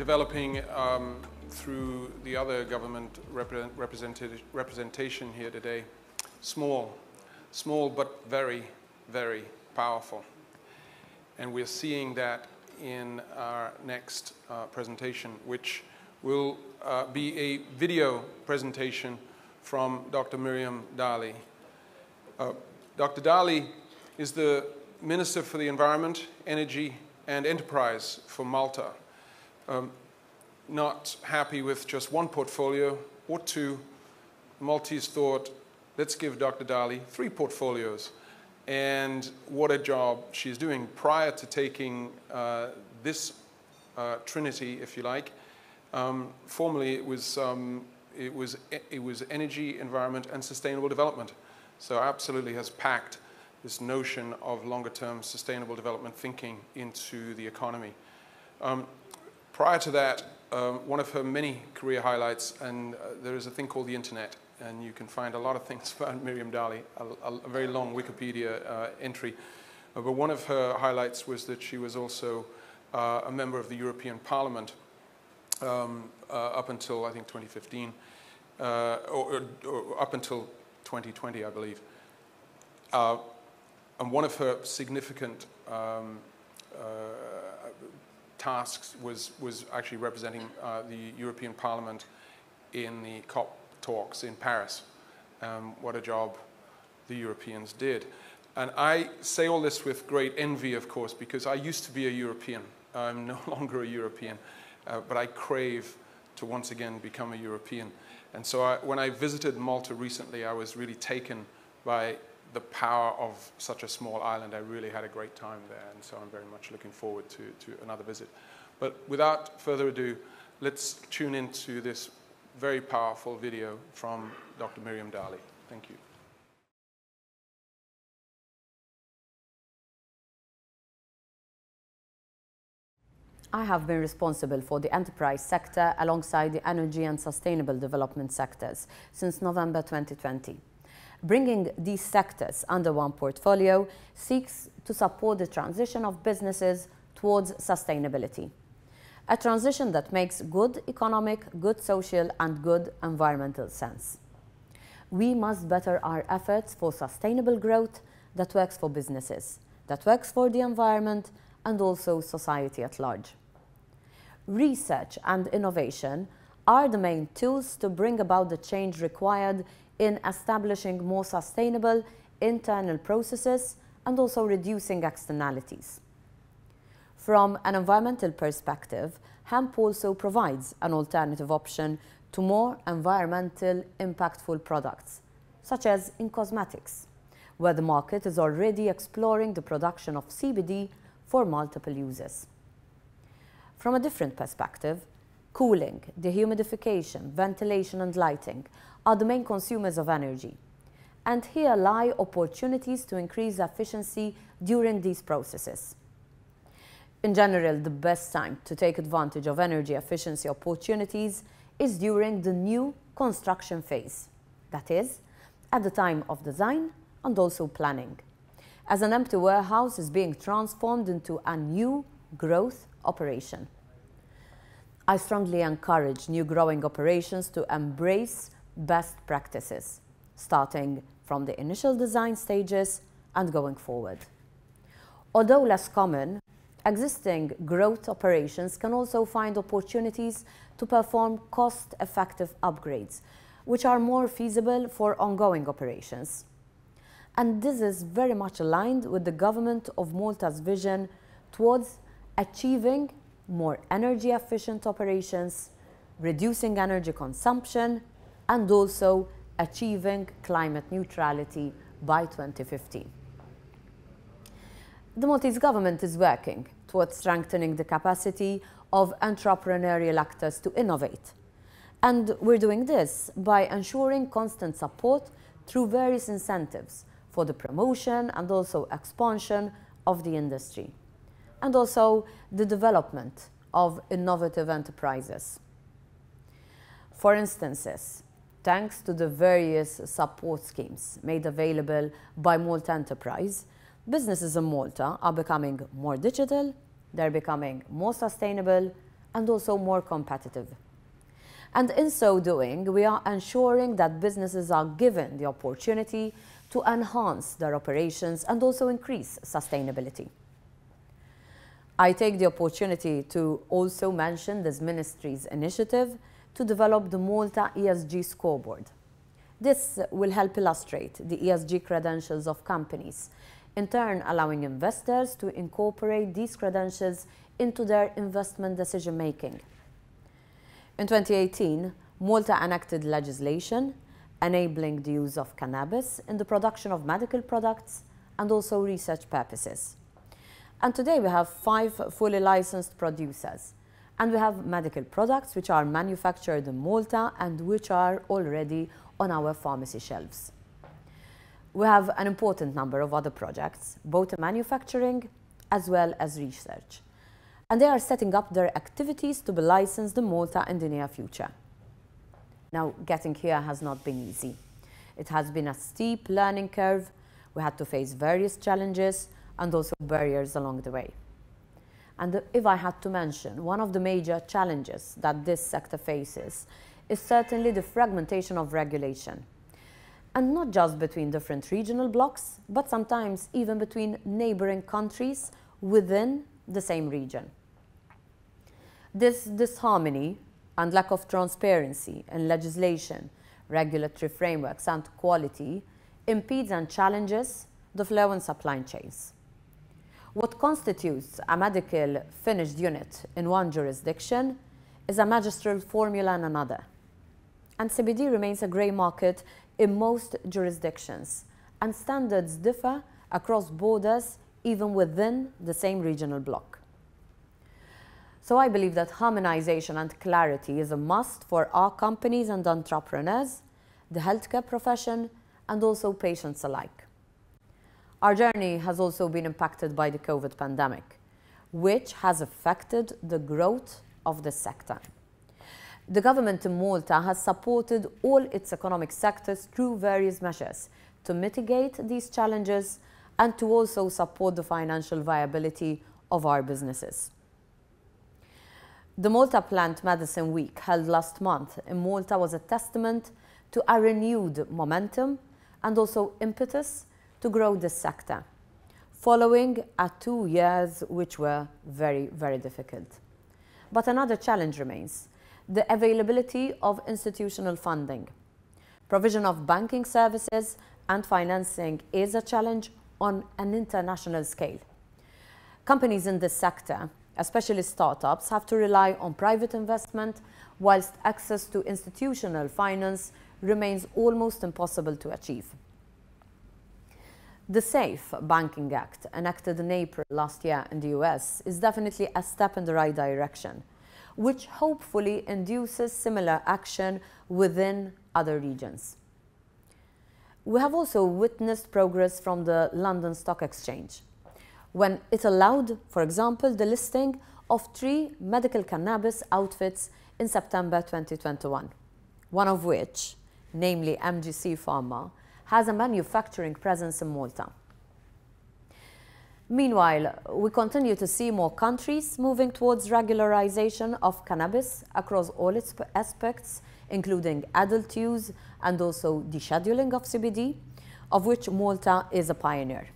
developing um, through the other government represent, representation here today. Small, small but very, very powerful. And we're seeing that in our next uh, presentation, which will uh, be a video presentation from Dr. Miriam Dalli. Uh, Dr. Dalli is the Minister for the Environment, Energy and Enterprise for Malta. Um, not happy with just one portfolio or two, Maltese thought, let's give Dr. Dalli three portfolios. And what a job she's doing. Prior to taking uh, this uh, trinity, if you like, um, formerly it was, um, it, was, it was energy, environment, and sustainable development. So absolutely has packed this notion of longer term sustainable development thinking into the economy. Um, prior to that, um, one of her many career highlights, and uh, there is a thing called the internet, and you can find a lot of things about Miriam Dalli, a, a, very long Wikipedia uh, entry. Uh, but one of her highlights was that she was also uh, a member of the European Parliament um, uh, up until, I think, 2015, uh, or, or, up until 2020, I believe. and one of her significant um, tasks was, was actually representing uh, the European Parliament in the COP talks in Paris. Um, what a job the Europeans did. And I say all this with great envy, of course, because I used to be a European. I'm no longer a European, uh, but I crave to once again become a European. And so I, when I visited Malta recently, I was really taken by the power of such a small island, I really had a great time there, and so I'm very much looking forward to, to another visit. But without further ado, let's tune into this very powerful video from Dr. Miriam Dalli. Thank you. I have been responsible for the enterprise sector alongside the energy and sustainable development sectors since November 2020. Bringing these sectors under one portfolio seeks to support the transition of businesses towards sustainability. A transition that makes good economic, good social and good environmental sense. We must better our efforts for sustainable growth that works for businesses, that works for the environment and also society at large. Research and innovation are the main tools to bring about the change required in establishing more sustainable internal processes and also reducing externalities. From an environmental perspective, hemp also provides an alternative option to more environmental impactful products, such as in cosmetics, where the market is already exploring the production of CBD for multiple uses. From a different perspective, cooling, dehumidification, ventilation and lighting are the main consumers of energy. And here lie opportunities to increase efficiency during these processes. In general, the best time to take advantage of energy efficiency opportunities is during the new construction phase. That is, at the time of design and also planning. As an empty warehouse is being transformed into a new growth operation. I strongly encourage new growing operations to embrace best practices, starting from the initial design stages and going forward. Although less common, existing growth operations can also find opportunities to perform cost-effective upgrades, which are more feasible for ongoing operations. And this is very much aligned with the government of Malta's vision towards achieving more energy efficient operations, reducing energy consumption, and also achieving climate neutrality by 2050. The Maltese government is working towards strengthening the capacity of entrepreneurial actors to innovate. And we're doing this by ensuring constant support through various incentives for the promotion and also expansion of the industry, and also the development of innovative enterprises. For instances, thanks to the various support schemes made available by Malta Enterprise, businesses in Malta are becoming more digital, they're becoming more sustainable, and also more competitive. And in so doing, we are ensuring that businesses are given the opportunity to enhance their operations and also increase sustainability. I take the opportunity to also mention this ministry's initiative to develop the Malta ESG scoreboard. This will help illustrate the ESG credentials of companies, in turn allowing investors to incorporate these credentials into their investment decision making. In 2018, Malta enacted legislation enabling the use of cannabis in the production of medical products and also research purposes. And today we have five fully licensed producers. And we have medical products which are manufactured in Malta and which are already on our pharmacy shelves. We have an important number of other projects, both in manufacturing as well as research. And they are setting up their activities to be licensed in Malta in the near future. Now, getting here has not been easy. It has been a steep learning curve. We had to face various challenges and also barriers along the way. And if I had to mention, one of the major challenges that this sector faces is certainly the fragmentation of regulation. And not just between different regional blocks, but sometimes even between neighboring countries within the same region. This disharmony and lack of transparency in legislation, regulatory frameworks, and quality impedes and challenges the flow and supply chains. What constitutes a medical finished unit in one jurisdiction is a magistral formula in another. And CBD remains a grey market in most jurisdictions, and standards differ across borders even within the same regional bloc. So I believe that harmonization and clarity is a must for our companies and entrepreneurs, the healthcare profession, and also patients alike. Our journey has also been impacted by the COVID pandemic, which has affected the growth of the sector. The government in Malta has supported all its economic sectors through various measures to mitigate these challenges and to also support the financial viability of our businesses. The Malta Plant Medicine Week held last month in Malta was a testament to a renewed momentum and also impetus to grow the sector, following a two years which were very, very difficult. But another challenge remains, the availability of institutional funding. Provision of banking services and financing is a challenge on an international scale. Companies in this sector, especially startups, have to rely on private investment whilst access to institutional finance remains almost impossible to achieve. The SAFE Banking Act, enacted in April last year in the US, is definitely a step in the right direction, which hopefully induces similar action within other regions. We have also witnessed progress from the London Stock Exchange, when it allowed, for example, the listing of three medical cannabis outfits in September 2021, one of which, namely MGC Pharma, has a manufacturing presence in Malta. Meanwhile, we continue to see more countries moving towards regularization of cannabis across all its aspects, including adult use and also descheduling of CBD, of which Malta is a pioneer.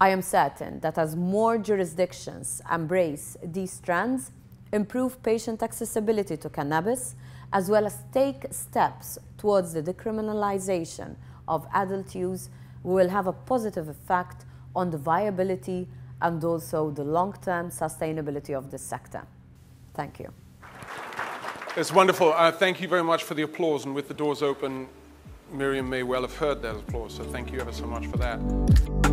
I am certain that as more jurisdictions embrace these trends, improve patient accessibility to cannabis, as well as take steps towards the decriminalization of adult use will have a positive effect on the viability and also the long-term sustainability of this sector. Thank you. It's wonderful. Uh, thank you very much for the applause. And with the doors open, Miriam may well have heard that applause. So thank you ever so much for that.